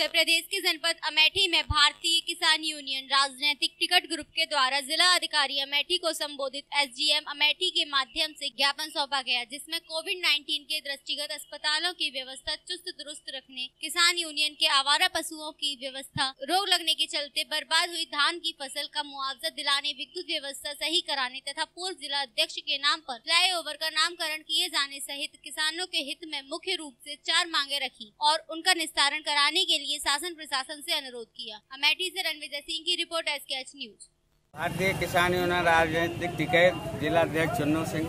के जनपद अमेठी में भारतीय किसान यूनियन राजनीतिक टिकट ग्रुप के द्वारा जिला अधिकारी अमेठी को संबोधित एसडीएम अमेठी के माध्यम से ज्ञापन सौंपा गया, जिसमें कोविड 19 के दृष्टिगत अस्पतालों की व्यवस्था चुस्त दुरुस्त रखने, किसान यूनियन के आवारा पशुओं की व्यवस्था, रोग लगने के चलते बर्बाद हुई धान की फ़सल का मुआवजा दिलाने, विद्युत व्यवस्था सही कराने तथा पूर्व जिला अध्यक्ष के नाम आरोप फ्लाई ओवर का नामकरण किए जाने सहित किसानों के हित में मुख्य रूप ऐसी चार मांगे रखी और उनका निस्तारण कराने के लिए शासन प्रशासन से अनुरोध किया। अमेठी से रणविजय सिंह की report S K H news. भारतीय किसान यूनियन राजनीतिक टिकट जिला अध्यक्ष चुन्नू सिंह।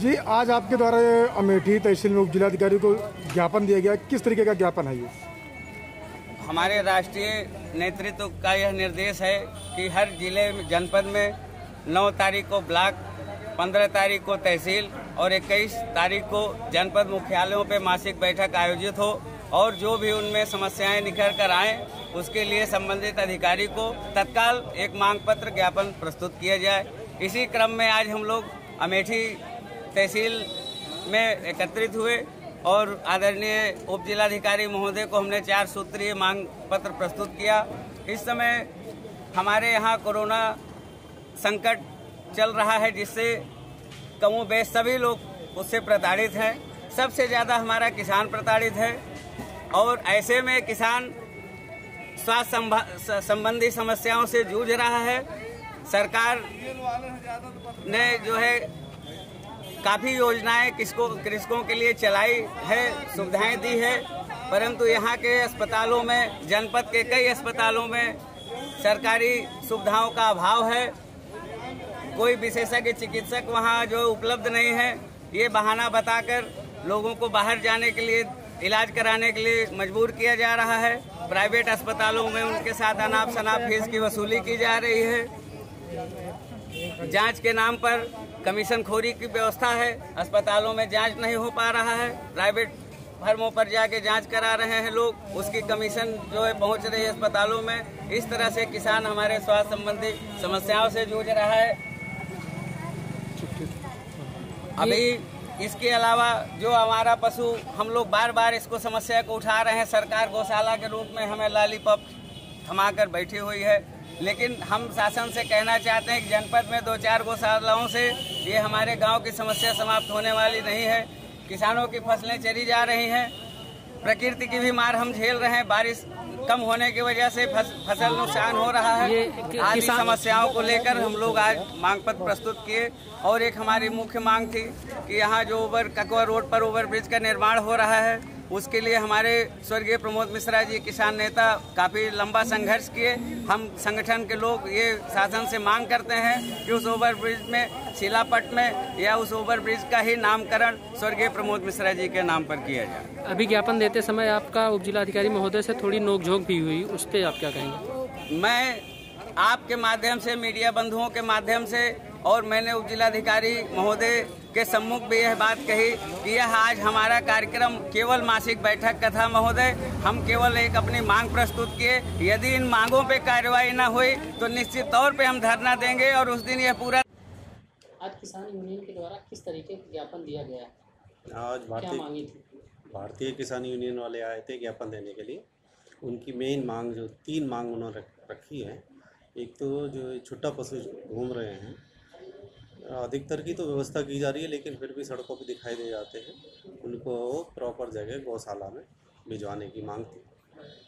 जी आज आपके द्वारा अमेठी तहसील में उप जिलाधिकारी को ज्ञापन दिया गया। किस तरीके का ज्ञापन है ये? हमारे राष्ट्रीय नेतृत्व का यह निर्देश है कि हर ज़िले में जनपद में 9 तारीख को ब्लॉक 15 तारीख को तहसील और 21 तारीख को जनपद मुख्यालयों पर मासिक बैठक आयोजित हो। और जो भी उनमें समस्याएँ निखर कर आए, उसके लिए संबंधित अधिकारी को तत्काल एक मांग पत्र ज्ञापन प्रस्तुत किया जाए। इसी क्रम में आज हम लोग अमेठी तहसील में एकत्रित हुए और आदरणीय उप जिलाधिकारी महोदय को हमने चार सूत्रीय मांग पत्र प्रस्तुत किया। इस समय हमारे यहाँ कोरोना संकट चल रहा है, जिससे कमो बेश सभी लोग उससे प्रताड़ित हैं। सबसे ज़्यादा हमारा किसान प्रताड़ित है। और ऐसे में किसान स्वास्थ्य संबंधी समस्याओं से जूझ रहा है। सरकार ने जो है काफ़ी योजनाएँ किसको कृषकों के लिए चलाई है, सुविधाएँ दी है, परंतु यहाँ के अस्पतालों में, जनपद के कई अस्पतालों में सरकारी सुविधाओं का अभाव है। कोई विशेषज्ञ चिकित्सक वहाँ जो उपलब्ध नहीं है, ये बहाना बताकर लोगों को बाहर जाने के लिए इलाज कराने के लिए मजबूर किया जा रहा है। प्राइवेट अस्पतालों में उनके साथ अनाप शनाप फ़ीस की वसूली की जा रही है। जाँच के नाम पर कमीशन खोरी की व्यवस्था है। अस्पतालों में जाँच नहीं हो पा रहा है। प्राइवेट फर्मों पर जाके जाँच करा रहे हैं लोग। उसकी कमीशन जो है पहुँच रही है अस्पतालों में। इस तरह से किसान हमारे स्वास्थ्य संबंधी समस्याओं से जूझ रहा है। अभी इसके अलावा जो हमारा पशु, हम लोग बार बार इसको समस्या को उठा रहे हैं। सरकार गौशाला के रूप में हमें लालीपॉप थमाकर बैठी हुई है। लेकिन हम शासन से कहना चाहते हैं कि जनपद में दो चार गौशालाओं से ये हमारे गाँव की समस्या समाप्त होने वाली नहीं है। किसानों की फ़सलें चली जा रही हैं। प्रकृति की भी मार हम झेल रहे हैं। बारिश कम होने की वजह से फस, फ़सल नुकसान हो रहा है। आदि समस्याओं को लेकर हम लोग आज मांग पत्र प्रस्तुत किए और एक हमारी मुख्य मांग थी कि यहाँ जो ओवर ककवा रोड पर ओवर ब्रिज का निर्माण हो रहा है उसके लिए हमारे स्वर्गीय प्रमोद मिश्रा जी किसान नेता काफ़ी लंबा संघर्ष किए। हम संगठन के लोग ये शासन से मांग करते हैं कि उस ओवर ब्रिज में शिलापट में या उस ओवर ब्रिज का ही नामकरण स्वर्गीय प्रमोद मिश्रा जी के नाम पर किया जाए। अभी ज्ञापन देते समय आपका उप जिलाधिकारी महोदय से थोड़ी नोकझोंक भी हुई उस पर आप क्या कहेंगे? मैं आपके माध्यम से मीडिया बंधुओं के माध्यम से और मैंने उप जिलाधिकारी महोदय के सम्मुख भी यह बात कही कि यह आज हमारा कार्यक्रम केवल मासिक बैठक का था महोदय हम केवल एक अपनी मांग प्रस्तुत किए। यदि इन मांगों पे कार्रवाई न हुई तो निश्चित तौर पे हम धरना देंगे और उस दिन यह पूरा आज किसान यूनियन के द्वारा किस तरीके का ज्ञापन दिया गया? आज भारतीय भारतीय किसान यूनियन वाले आए थे ज्ञापन देने के लिए। उनकी मेन मांग जो तीन मांग उन्होंने रखी है। एक तो जो छुट्टा पशु घूम रहे हैं अधिकतर की तो व्यवस्था की जा रही है, लेकिन फिर भी सड़कों पर दिखाई दे जाते हैं। उनको प्रॉपर जगह गौशाला में भिजवाने की मांग थी।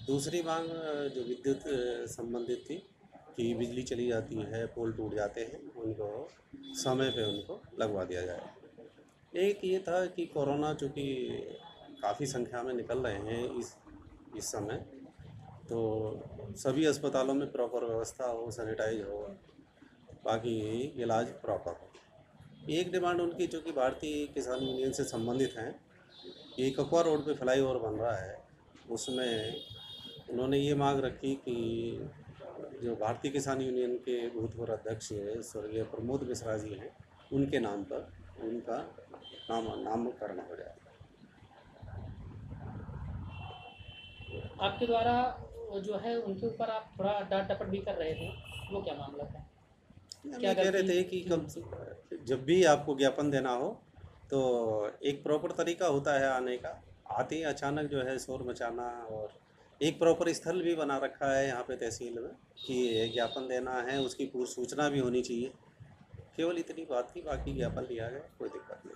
दूसरी मांग, जो विद्युत, संबंधित थी कि बिजली चली जाती है, पोल टूट जाते हैं, उनको समय पे उनको लगवा दिया जाए। एक ये था कि कोरोना चूँकि काफ़ी संख्या में निकल रहे हैं इस इस समय तो सभी अस्पतालों में प्रॉपर व्यवस्था हो सैनिटाइज हो बाकी इलाज प्रॉपर हो। एक डिमांड उनकी, जो कि भारतीय किसान यूनियन से संबंधित हैं ये ककवा रोड पे फ्लाई ओवर बन रहा है, उसमें उन्होंने ये मांग रखी कि जो भारतीय किसान यूनियन के भूतपूर्व अध्यक्ष स्वर्गीय प्रमोद मिश्रा जी हैं, उनके नाम पर उनका नाम, नामकरण हो जाए। आपके द्वारा जो है, उनके ऊपर आप थोड़ा डांट डपट भी कर रहे थे वो क्या मामला था क्या कह रहे थे कि कम से- जब भी आपको ज्ञापन देना हो तो एक प्रॉपर तरीका होता है आने का। आते ही अचानक जो है शोर मचाना और एक प्रॉपर स्थल भी बना रखा है यहाँ पे तहसील में कि ज्ञापन देना है उसकी पूर्व सूचना भी होनी चाहिए। केवल इतनी बात थी बाकी ज्ञापन लिया गया कोई दिक्कत नहीं।